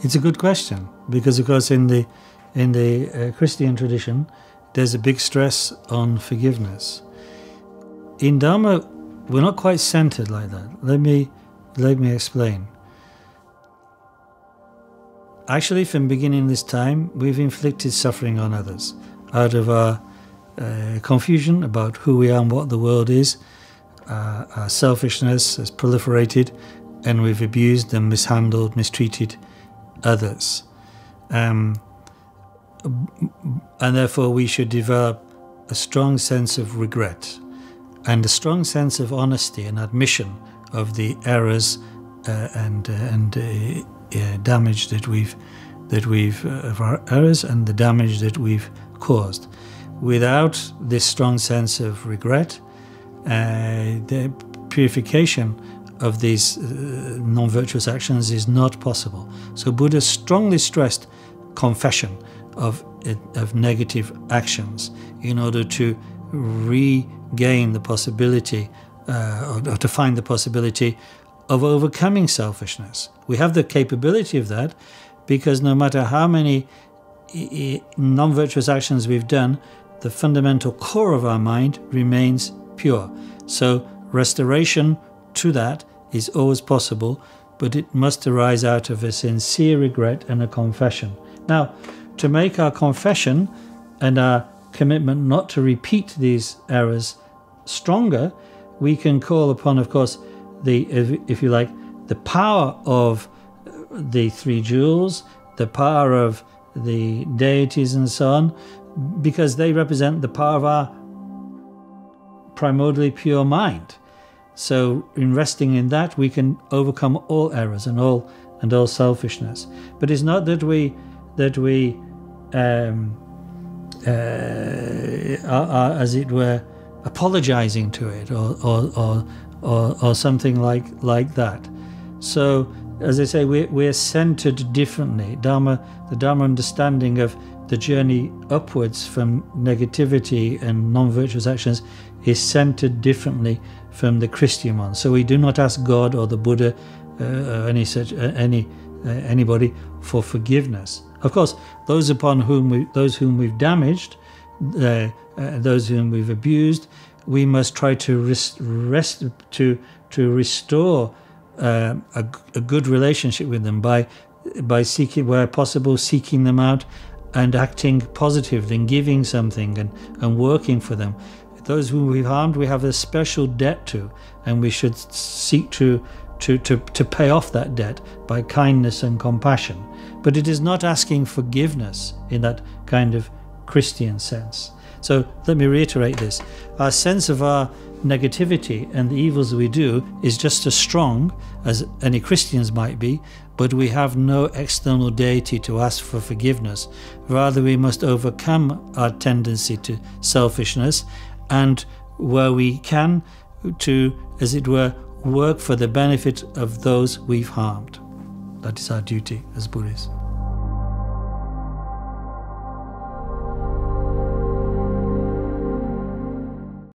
It's a good question because, of course, in the in the uh, Christian tradition, there's a big stress on forgiveness. In Dharma, we're not quite centered like that. Let me let me explain. Actually, from beginningless time, we've inflicted suffering on others out of our uh, confusion about who we are and what the world is. Uh, our selfishness has proliferated, and we've abused and mishandled, mistreated others. Um, and therefore, we should develop a strong sense of regret and a strong sense of honesty and admission of the errors uh, and uh, and uh, damage that we've that we've uh, of our errors and the damage that we've caused. Without this strong sense of regret, uh, the purification of these uh, non virtuous actions is not possible. So, Buddha strongly stressed confession of, of negative actions in order to regain the possibility uh, or, or to find the possibility of overcoming selfishness. We have the capability of that because no matter how many non virtuous actions we've done, the fundamental core of our mind remains pure. So, restoration to that is always possible, but it must arise out of a sincere regret and a confession. Now, to make our confession and our commitment not to repeat these errors stronger, we can call upon, of course, the, if, you like, the power of uh, the three jewels, the power of the deities, and so on, because they represent the power of our primordially pure mind. So, in resting in that, we can overcome all errors and all and all selfishness. But it's not that we that we um, uh, are, are, as it were, apologizing to it or or, or or, or something like like that. So, as I say, we're, we're centered differently. Dharma, the Dharma understanding of the journey upwards from negativity and non-virtuous actions is centered differently from the Christian one. So we do not ask God or the Buddha, uh, uh any such uh, any uh, anybody for forgiveness. Of course, those upon whom we, those whom we've damaged, uh, uh, those whom we've abused, we must try to rest, rest to to restore a, a good relationship with them by by seeking, where possible, seeking them out and acting positively and giving something and, and working for them. Those whom we've harmed, we have a special debt to, and we should seek to, to, to, to pay off that debt by kindness and compassion. But it is not asking forgiveness in that kind of Christian sense. So let me reiterate this. Our sense of our negativity and the evils we do is just as strong as any Christians might be, but we have no external deity to ask for forgiveness. Rather, we must overcome our tendency to selfishness and where we can to, as it were, work for the benefit of those we've harmed. That is our duty as Buddhists.